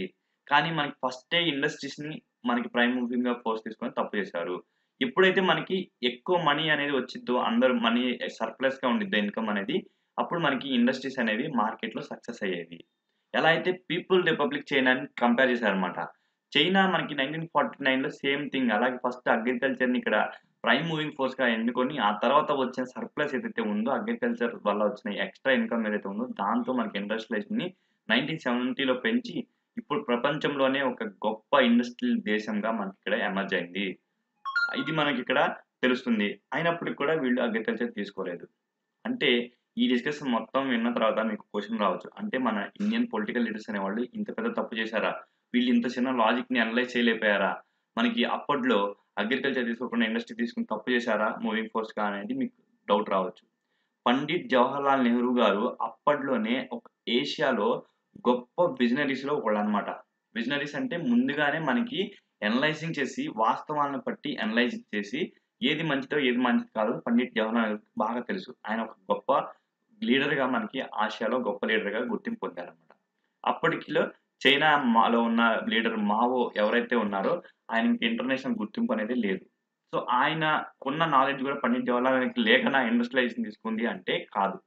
కానీ మనకి ఫస్టే ఇండస్ట్రీస్ని మనకి ప్రైమ్ మూవింగ్గా ఫోర్స్ తీసుకొని తప్పు చేశారు. ఎప్పుడైతే మనకి ఎక్కువ మనీ అనేది వచ్చిద్దో అందరూ మనీ సర్ప్లస్గా ఉండిద్దో ఇన్కమ్ అనేది అప్పుడు మనకి ఇండస్ట్రీస్ అనేవి మార్కెట్లో సక్సెస్ అయ్యేది ఎలా అయితే పీపుల్ రిపబ్లిక్ చైనాని కంపేర్ చేశారనమాట చైనా మనకి నైన్టీన్ ఫార్టీ నైన్లో సేమ్ థింగ్ అలాగే ఫస్ట్ అగ్రికల్చర్ని ఇక్కడ ప్రైమ్ మూవింగ్ ఫోర్స్గా ఎన్నుకొని ఆ తర్వాత వచ్చిన సర్ప్లస్ ఏదైతే ఉందో అగ్రికల్చర్ వల్ల వచ్చిన ఎక్స్ట్రా ఇన్కమ్ ఏదైతే ఉందో దాంతో మనకి ఇండస్ట్రియలైజేషన్ని నైన్టీన్ సెవెంటీలో పెంచి ఇప్పుడు ప్రపంచంలోనే ఒక గొప్ప ఇండస్ట్రియల్ దేశంగా మనకి ఇక్కడ ఎమర్జ్ అయింది. ఇది మనకి ఇక్కడ తెలుస్తుంది. అయినప్పటికీ కూడా వీళ్ళు అగ్రికల్చర్ తీసుకోలేదు. అంటే ఈ డిస్కషన్ మొత్తం విన్న తర్వాత మీకు క్వశ్చన్ రావచ్చు. అంటే మన ఇండియన్ పొలిటికల్ లీడర్స్ అనేవాళ్ళు ఇంత పెద్ద తప్పు చేశారా? వీళ్ళు ఇంత చిన్న లాజిక్ని అనలైజ్ చేయలేకపోయారా? మనకి అప్పట్లో అగ్రికల్చర్ తీసుకోకుండా ఇండస్ట్రీ తీసుకుని తప్పు చేశారా? మూవింగ్ ఫోర్స్గా అనేది మీకు డౌట్ రావచ్చు. పండిట్ జవహర్లాల్ నెహ్రూ గారు అప్పట్లోనే ఒక ఏషియాలో గొప్ప బిజినరీస్లో ఒకళ్ళు అనమాట బిజినరీస్ అంటే ముందుగానే మనకి ఎనలైజింగ్ చేసి వాస్తవాలను బట్టి ఎనలైజ్ చేసి ఏది మంచిదో ఏది మంచిది కాదు పండిట్ జవహర్లాల్ నెహ్రూ బాగా తెలుసు. ఆయన ఒక గొప్ప లీడర్గా మనకి ఆసియాలో గొప్ప లీడర్గా గుర్తింపు పొందారనమాట అప్పటికిలో చైనాలో మాలో ఉన్న లీడర్ మావో ఎవరైతే ఉన్నారో ఆయనకి ఇంటర్నేషనల్ గుర్తింపు అనేది లేదు. సో ఆయన ఉన్న నాలెడ్జ్ కూడా పండిట్ జవహర్లాల్ నెహ్రూ లేకనా ఇండస్ట్రియలైజేషన్ తీసుకుంది అంటే కాదు.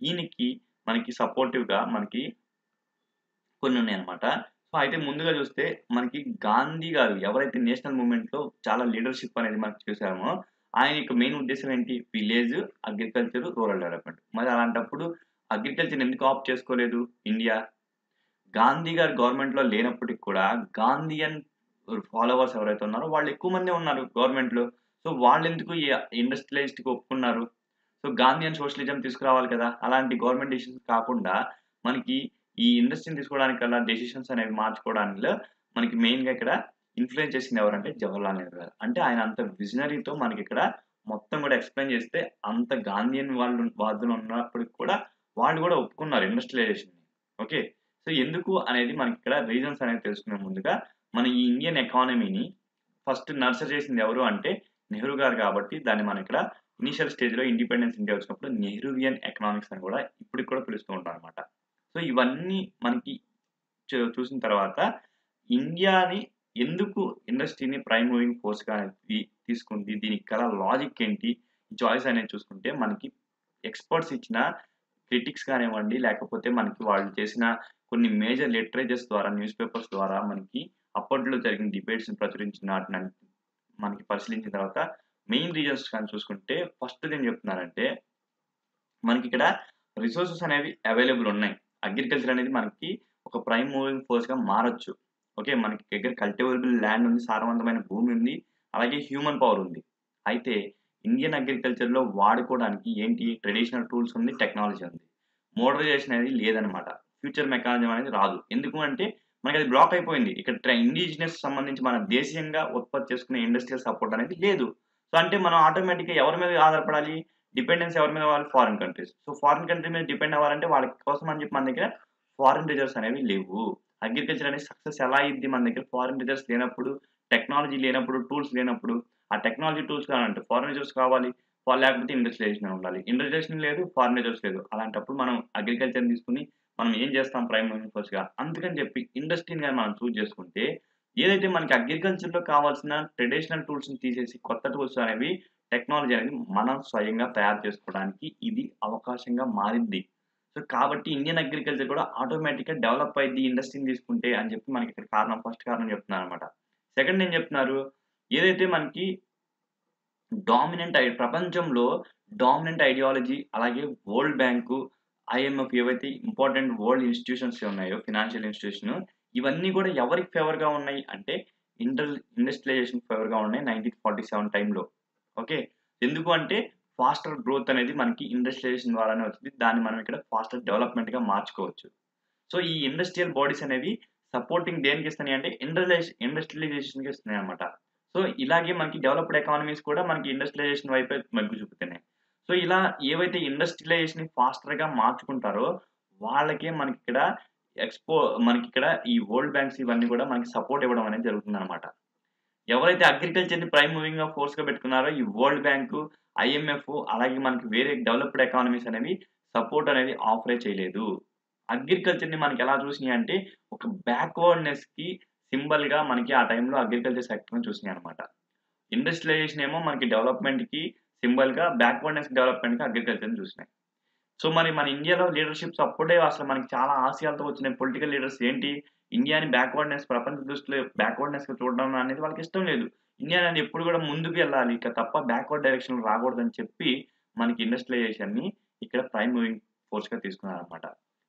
ఈయనకి మనకి సపోర్టివ్గా మనకి కొన్ని ఉన్నాయి అనమాట సో అయితే ముందుగా చూస్తే మనకి గాంధీ గారు ఎవరైతే నేషనల్ మూమెంట్లో చాలా లీడర్షిప్ అనేది మనకి చూసామో ఆయన యొక్క మెయిన్ ఉద్దేశం ఏంటి? విలేజ్ అగ్రికల్చర్ రూరల్ డెవలప్మెంట్ మరి అలాంటప్పుడు అగ్రికల్చర్ ఎందుకు ఆప్ చేసుకోలేదు? ఇండియా గాంధీ గారు గవర్నమెంట్లో లేనప్పటికి కూడా గాంధీయన్ ఫాలోవర్స్ ఎవరైతే ఉన్నారో వాళ్ళు ఎక్కువ మంది ఉన్నారు గవర్నమెంట్లో సో వాళ్ళు ఎందుకు ఈ ఇండస్ట్రియలిస్డ్కి ఒప్పుకున్నారు? సో గాంధీయన్ సోషలిజం తీసుకురావాలి కదా? అలాంటి గవర్నమెంట్ డిసిషన్స్ కాకుండా మనకి ఈ ఇండస్ట్రీని తీసుకోవడానికి కల్లా డెసిషన్స్ అనేవి మార్చుకోవడానికి మనకి మెయిన్గా ఇక్కడ ఇన్ఫ్లుయెన్స్ చేసింది ఎవరంటే జవహర్లాల్ నెహ్రూ గారు. అంటే ఆయన అంత విజనరీతో మనకి ఇక్కడ మొత్తం కూడా ఎక్స్ప్లెయిన్ చేస్తే అంత గాంధీయన్ వాళ్ళు వాదులు ఉన్నప్పటికి కూడా వాళ్ళు కూడా ఒప్పుకున్నారు ఇండస్ట్రియలైజేషన్ ఓకే సో ఎందుకు అనేది మనకి ఇక్కడ రీజన్స్ అనేది తెలుసుకునే ముందుగా మన ఈ ఇండియన్ ఎకానమీని ఫస్ట్ నర్స చేసింది ఎవరు అంటే నెహ్రూ గారు కాబట్టి దాన్ని మనం ఇక్కడ ఇనిషియల్ స్టేజ్లో ఇండిపెండెన్స్ ఇండియా వచ్చినప్పుడు నెహ్రూవియన్ ఎకనామిక్స్ అని కూడా ఇప్పటికి కూడా పిలుస్తూ ఉంటాం అనమాట సో ఇవన్నీ మనకి చూ- చూసిన తర్వాత ఇండియాని ఎందుకు ఇండస్ట్రీని ప్రైమ్ మూవింగ్ ఫోర్స్గా తీసుకుంది దీనికి గల లాజిక్ ఏంటి చాయిస్ అనేది చూసుకుంటే మనకి ఎక్స్పర్ట్స్ ఇచ్చిన క్రిటిక్స్ కానివ్వండి లేకపోతే మనకి వాళ్ళు చేసిన కొన్ని మేజర్ లిటరేచర్స్ ద్వారా న్యూస్ పేపర్స్ ద్వారా మనకి అప్పట్లో జరిగిన డిబేట్స్ ప్రచురించిన వాటిని మనకి పరిశీలించిన తర్వాత మెయిన్ రీజన్స్ కానీ చూసుకుంటే ఫస్ట్ ఏం చెప్తున్నారంటే మనకి ఇక్కడ రిసోర్సెస్ అనేవి అవైలబుల్ ఉన్నాయి. అగ్రికల్చర్ అనేది మనకి ఒక ప్రైమ్ మూవింగ్ ఫోర్స్గా మారచ్చు. ఓకే మనకి దగ్గర కల్టివబుల్ ల్యాండ్ ఉంది సారవంతమైన భూమి ఉంది అలాగే హ్యూమన్ పవర్ ఉంది. అయితే ఇండియన్ అగ్రికల్చర్లో వాడుకోవడానికి ఏంటి ట్రెడిషనల్ టూల్స్ ఉంది టెక్నాలజీ ఉంది. మోడరైజేషన్ అనేది లేదనమాట ఫ్యూచర్ మెకానిజం అనేది రాదు. ఎందుకు అంటే మనకి అది బ్లాక్ అయిపోయింది. ఇక్కడ ఇండిజినస్ సంబంధించి మన దేశీయంగా ఉత్పత్తి చేసుకునే ఇండస్ట్రియల్ సపోర్ట్ అనేది లేదు. సో అంటే మనం ఆటోమేటిక్గా ఎవరి మీద ఆధారపడాలి? డిపెండెన్స్ ఎవరి మీద వాళ్ళు foreign countries so foreign country మీద డిపెండ్ అవ్వాలంటే వాళ్ళ కోసం అని చెప్పి మన దగ్గర ఫారిన్ రిజర్వ్స్ అనేవి లేవు. అగ్రికల్చర్ అనేది సక్సెస్ ఎలా అయింది మన దగ్గర? ఫారిన్ రిజర్వ్స్ లేనప్పుడు టెక్నాలజీ లేనప్పుడు టూల్స్ లేనప్పుడు. ఆ టెక్నాలజీ టూల్స్ కావాలంటే ఫారిన్ రిజర్వ్స్ కావాలి. లేకపోతే ఇండస్ట్రియలైజేషన్ ఉండాలి. ఇండస్ట్రియలైజేషన్ లేదు ఫారిన్ రిజర్వ్స్ లేదు. అలాంటప్పుడు మనం అగ్రికల్చర్ తీసుకుని మనం ఏం చేస్తాం ప్రైమ్ మినిస్టర్స్గా? అందుకని చెప్పి ఇండస్ట్రీని కానీ మనం చూస్ చేసుకుంటే ఏదైతే మనకి అగ్రికల్చర్లో కావాల్సిన ట్రెడిషనల్ టూల్స్ని తీసేసి కొత్త టూల్స్ అనేవి టెక్నాలజీ అనేది మనం స్వయంగా తయారు చేసుకోవడానికి ఇది అవకాశంగా మారింది. సో కాబట్టి ఇండియన్ అగ్రికల్చర్ కూడా ఆటోమేటిక్గా డెవలప్ అయింది ఇండస్ట్రీని తీసుకుంటే అని చెప్పి మనకి ఇక్కడ కారణం ఫస్ట్ కారణం చెప్తున్నారు అనమాట సెకండ్ ఏం చెప్తున్నారు? ఏదైతే మనకి డామినెంట్ ఐ ప్రపంచంలో డామినెంట్ ఐడియాలజీ అలాగే వరల్డ్ బ్యాంకు ఐఎంఎఫ్ ఏవైతే ఇంపార్టెంట్ వరల్డ్ ఇన్స్టిట్యూషన్స్ ఉన్నాయో ఫినాన్షియల్ ఇన్స్టిట్యూషన్ ఇవన్నీ కూడా ఎవరికి ఫేవర్గా ఉన్నాయి అంటే ఇంటర్ ఇండస్ట్రియలైజేషన్ ఫేవర్గా ఉన్నాయి నైన్టీన్ ఫార్టీ సెవెన్ టైంలో ఓకే? ఎందుకు అంటే ఫాస్టర్ గ్రోత్ అనేది మనకి ఇండస్ట్రియలైజేషన్ ద్వారానే వచ్చింది దాన్ని మనం ఇక్కడ ఫాస్టర్ డెవలప్మెంట్గా మార్చుకోవచ్చు. సో ఈ ఇండస్ట్రియల్ బాడీస్ అనేవి సపోర్టింగ్ దేనికి ఇస్తున్నాయి అంటే ఇండస్ట్రియలైజేషన్ ఇండస్ట్రియలైజేషన్కి ఇస్తున్నాయి అనమాట సో ఇలాగే మనకి డెవలప్డ్ ఎకానమీస్ కూడా మనకి ఇండస్ట్రియలైజేషన్ వైపే మొగ్గు చూపుతున్నాయి. సో ఇలా ఏవైతే ఇండస్ట్రియలైజేషన్ ఫాస్టర్గా మార్చుకుంటారో వాళ్ళకే మనకి ఇక్కడ ఎక్స్పో మనకి ఇక్కడ ఈ వరల్డ్ బ్యాంక్స్ ఇవన్నీ కూడా మనకి సపోర్ట్ ఇవ్వడం అనేది జరుగుతుంది అనమాట ఎవరైతే అగ్రికల్చర్ని ప్రైమ్ మూవింగ్ ఫోర్స్గా పెట్టుకున్నారో ఈ వరల్డ్ బ్యాంకు ఐఎంఎఫ్ అలాగే మనకి వేరే డెవలప్డ్ ఎకానమీస్ అనేవి సపోర్ట్ అనేది ఆఫరే చేయలేదు. అగ్రికల్చర్ని మనకి ఎలా చూసినాయి అంటే ఒక బ్యాక్వర్డ్నెస్కి సింబల్గా మనకి ఆ టైంలో అగ్రికల్చర్ సెక్టర్ని చూసినాయి అనమాట ఇండస్ట్రియలైజేషన్ ఏమో మనకి డెవలప్మెంట్కి సింబల్గా బ్యాక్వర్డ్నెస్ డెవలప్మెంట్కి అగ్రికల్చర్ని చూసినాయి. సో మరి మన ఇండియాలో లీడర్షిప్స్ అప్పుడే అసలు మనకి చాలా ఆశయాలతో వచ్చిన పొలిటికల్ లీడర్స్ ఏంటి? ఇండియాని బ్యాక్వర్డ్నెస్ ప్రపంచ దృష్టిలో బ్యాక్వర్డ్నెస్ చూడడం అనేది వాళ్ళకి ఇష్టం లేదు. ఇండియా అనేది ఎప్పుడు కూడా ముందుకు వెళ్ళాలి. ఇక తప్ప బ్యాక్వర్డ్ డైరెక్షన్ రాకూడదని చెప్పి మనకి ఇండస్ట్రియలైజేషన్ని ఇక్కడ ప్రైమ్ మూవింగ్ ఫోర్స్గా తీసుకున్నారనమాట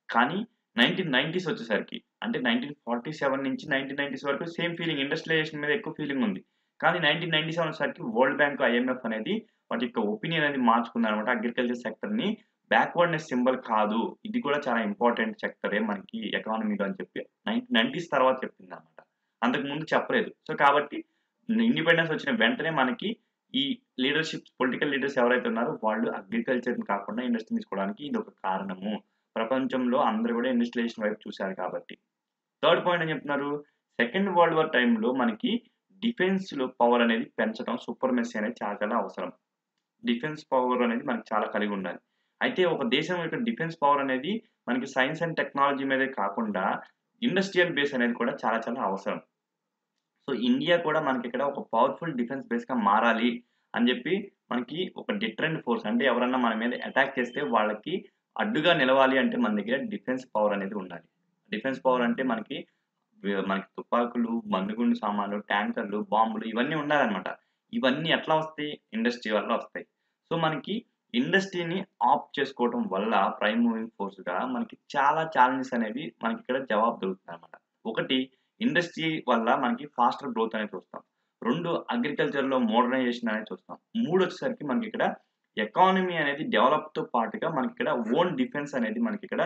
కానీ నైన్టీన్ నైన్టీస్ వచ్చేసరికి అంటే నైన్టీన్ ఫార్టీ సెవెన్ నుంచి నైన్టీన్ నైన్టీస్ వరకు సేమ్ ఫీలింగ్ ఇండస్ట్రియలైజేషన్ మీద ఎక్కువ ఫీలింగ్ ఉంది. కానీ నైన్టీన్ నైన్టీ సెవెన్ వచ్చేసరికి వరల్డ్ బ్యాంక్ ఐఎంఎఫ్ అనేది వాటి యొక్క ఒపీనియన్ అనేది మార్చుకుందనమాట అగ్రికల్చర్ సెక్టర్ని బ్యాక్వర్డ్నెస్ సింబల్ కాదు. ఇది కూడా చాలా ఇంపార్టెంట్ సెక్టరే మనకి ఎకానమీలో అని చెప్పి నైన్టీన్ నైన్టీస్ తర్వాత చెప్పింది అనమాట అంతకు ముందు చెప్పలేదు. సో కాబట్టి ఇండిపెండెన్స్ వచ్చిన వెంటనే మనకి ఈ లీడర్షిప్ పొలిటికల్ లీడర్స్ ఎవరైతే ఉన్నారో వాళ్ళు అగ్రికల్చర్ని కాకుండా ఇండస్ట్రీ తీసుకోవడానికి ఇది ఒక కారణము. ప్రపంచంలో అందరూ కూడా ఇండస్ట్రియలైజేషన్ వైపు చూశారు కాబట్టి. థర్డ్ పాయింట్ ఏం చెప్తున్నారు? సెకండ్ వరల్డ్ వార్ టైంలో మనకి డిఫెన్స్లో పవర్ అనేది పెంచడం సూపర్ మెస్సీ అనేది చాలా చాలా అవసరం. డిఫెన్స్ పవర్ అనేది మనకి చాలా కలిగి ఉండాలి అయితే ఒక దేశం యొక్క డిఫెన్స్ పవర్ అనేది మనకి సైన్స్ అండ్ టెక్నాలజీ మీదే కాకుండా ఇండస్ట్రియల్ బేస్ అనేది కూడా చాలా చాలా అవసరం. సో ఇండియా కూడా మనకి ఇక్కడ ఒక పవర్ఫుల్ డిఫెన్స్ బేస్గా మారాలి అని చెప్పి మనకి ఒక డిఫరెంట్ ఫోర్స్ అంటే ఎవరన్నా మన మీద అటాక్ చేస్తే వాళ్ళకి అడ్డుగా నిలవాలి అంటే మన దగ్గర డిఫెన్స్ పవర్ అనేది ఉండాలి. డిఫెన్స్ పవర్ అంటే మనకి మనకి తుపాకులు మందుగుండు సామాన్లు ట్యాంకర్లు బాంబులు ఇవన్నీ ఉండాలన్నమాట. ఇవన్నీ ఎట్లా వస్తాయి? ఇండస్ట్రీ వల్ల వస్తాయి. సో మనకి ఇండస్ట్రీని ఆఫ్ చేసుకోవడం వల్ల ప్రైమ్ మూవింగ్ ఫోర్స్గా మనకి చాలా ఛాలెంజెస్ అనేవి మనకి ఇక్కడ జవాబు దొరుకుతుంది అనమాట ఒకటి ఇండస్ట్రీ వల్ల మనకి ఫాస్టర్ గ్రోత్ అనేది చూస్తాం. రెండు అగ్రికల్చర్లో మోడర్నైజేషన్ అనేది చూస్తాం. మూడు వచ్చేసరికి మనకి ఇక్కడ ఎకానమీ అనేది డెవలప్తో పాటుగా మనకి ఇక్కడ ఓన్ డిఫెన్స్ అనేది మనకి ఇక్కడ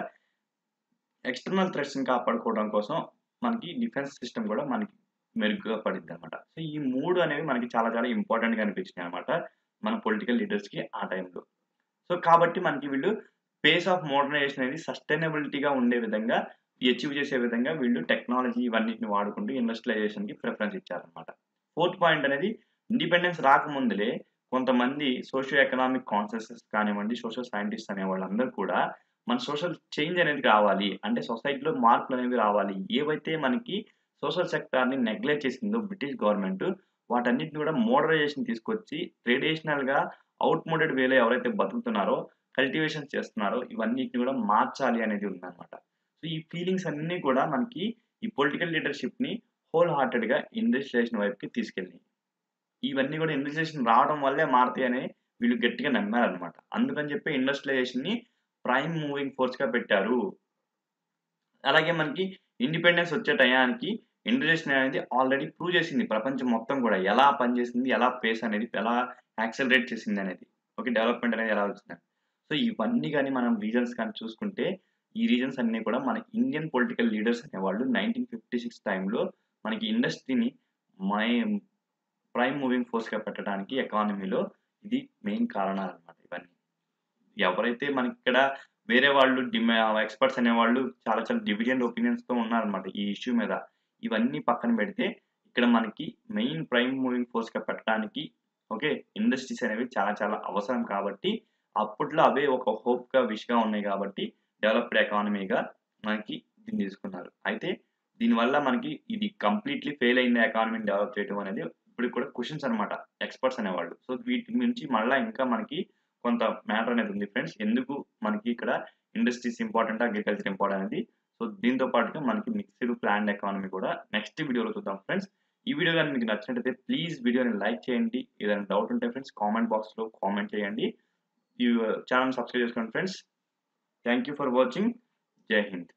ఎక్స్టర్నల్ థ్రెట్స్ని కాపాడుకోవడం కోసం మనకి డిఫెన్స్ సిస్టమ్ కూడా మనకి మెరుగుగా పడింది అనమాట సో ఈ మూడు అనేవి మనకి చాలా చాలా ఇంపార్టెంట్గా అనిపించినాయి అనమాట మన పొలిటికల్ లీడర్స్కి ఆ టైంలో. సో కాబట్టి మనకి వీళ్ళు పేస్ ఆఫ్ మోడర్నైజేషన్ అనేది సస్టైనబిలిటీగా ఉండే విధంగా అచీవ్ చేసే విధంగా వీళ్ళు టెక్నాలజీ ఇవన్నిటిని వాడుకుంటూ ఇండస్ట్రియలైజేషన్కి ప్రిఫరెన్స్ ఇచ్చారనమాట ఫోర్త్ పాయింట్ అనేది ఇండిపెండెన్స్ రాకముందులే కొంతమంది సోషియో ఎకనామిక్ కాన్సెస్ కానివ్వండి సోషల్ సైంటిస్ట్ అనే వాళ్ళందరూ కూడా మన సోషల్ చేంజ్ అనేది రావాలి. అంటే సొసైటీలో మార్పులు అనేవి రావాలి. ఏవైతే మనకి సోషల్ సెక్టార్ని నెగ్లెక్ట్ చేసిందో బ్రిటిష్ గవర్నమెంట్ వాటన్నిటిని కూడా మోడరైజేషన్ తీసుకొచ్చి ట్రెడిషనల్గా అవుట్మోడెడ్ వేలో ఎవరైతే బతుకుతున్నారో కల్టివేషన్ చేస్తున్నారో ఇవన్నిటిని కూడా మార్చాలి అనేది ఉందన్నమాట. సో ఈ ఫీలింగ్స్ అన్నీ కూడా మనకి ఈ పొలిటికల్ లీడర్షిప్ని హోల్ హార్టెడ్గా ఇండస్ట్రియలైజేషన్ వైపుకి తీసుకెళ్ళినాయి. ఇవన్నీ కూడా ఇండస్ట్రియలైజేషన్ రావడం వల్లే మారుతాయి అని వీళ్ళు గట్టిగా నమ్మారనమాట అందుకని చెప్పి ఇండస్ట్రియలైజేషన్ని ప్రైమ్ మూవింగ్ ఫోర్స్గా పెట్టారు. అలాగే మనకి ఇండిపెండెన్స్ వచ్చే టయానికి ఇండస్ట్రియలైజేషన్ అనేది ఆల్రెడీ ప్రూవ్ చేసింది. ప్రపంచం మొత్తం కూడా ఎలా పనిచేసింది ఎలా పేస్ అనేది ఎలా యాక్సలరేట్ చేసింది అనేది. ఓకే డెవలప్మెంట్ అనేది ఎలా వచ్చింది సో ఇవన్నీ కానీ మనం రీజన్స్ కానీ చూసుకుంటే ఈ రీజన్స్ అన్నీ కూడా మన ఇండియన్ పొలిటికల్ లీడర్స్ అనేవాళ్ళు నైన్టీన్ ఫిఫ్టీ సిక్స్ టైంలో మనకి ఇండస్ట్రీని మై ప్రైమ్ మూవింగ్ ఫోర్స్గా పెట్టడానికి ఎకానమీలో ఇది మెయిన్ కారణాలు అనమాట ఇవన్నీ. ఎవరైతే మనకి ఇక్కడ వేరే వాళ్ళు డిమా ఎక్స్పర్ట్స్ అనేవాళ్ళు చాలా చాలా డివిజెంట్ ఒపీనియన్స్తో ఉన్నారనమాట ఈ ఇష్యూ మీద. ఇవన్నీ పక్కన పెడితే ఇక్కడ మనకి మెయిన్ ప్రైమ్ మూవింగ్ ఫోర్స్గా పెట్టడానికి ఓకే ఇండస్ట్రీస్ అనేవి చాలా చాలా అవసరం కాబట్టి అప్పట్లో అవే ఒక హోప్గా విష్గా ఉన్నాయి కాబట్టి డెవలప్డ్ ఎకానమీగా మనకి దీన్ని తీసుకున్నారు. అయితే దీనివల్ల మనకి ఇది కంప్లీట్లీ ఫెయిల్ అయింది ఎకానమీని డెవలప్ చేయడం అనేది ఇప్పుడు కూడా క్వశ్చన్స్ అనమాట ఎక్స్పర్ట్స్ అనేవాళ్ళు. సో వీటి నుంచి మళ్ళీ ఇంకా మనకి కొంత మ్యాటర్ అనేది ఉంది. ఫ్రెండ్స్ ఎందుకు మనకి ఇక్కడ ఇండస్ట్రీస్ ఇంపార్టెంట్ అగ్రికల్చర్ ఇంపార్టెంట్ అనేది సో దీంతో పాటుగా మనకి మిక్స్డ్ ప్లాన్ ఎకానమీ కూడా నెక్స్ట్ వీడియోలో చూద్దాం ఫ్రెండ్స్. ఈ వీడియో కానీ మీకు నచ్చినట్టయితే ప్లీజ్ వీడియోని లైక్ చేయండి. ఏదైనా డౌట్ ఉంటే ఫ్రెండ్స్ కామెంట్ బాక్స్లో కామెంట్ చేయండి. ఈ ఛానల్ సబ్స్క్రైబ్ చేసుకోండి friends. Thank you for watching. జై హింద్.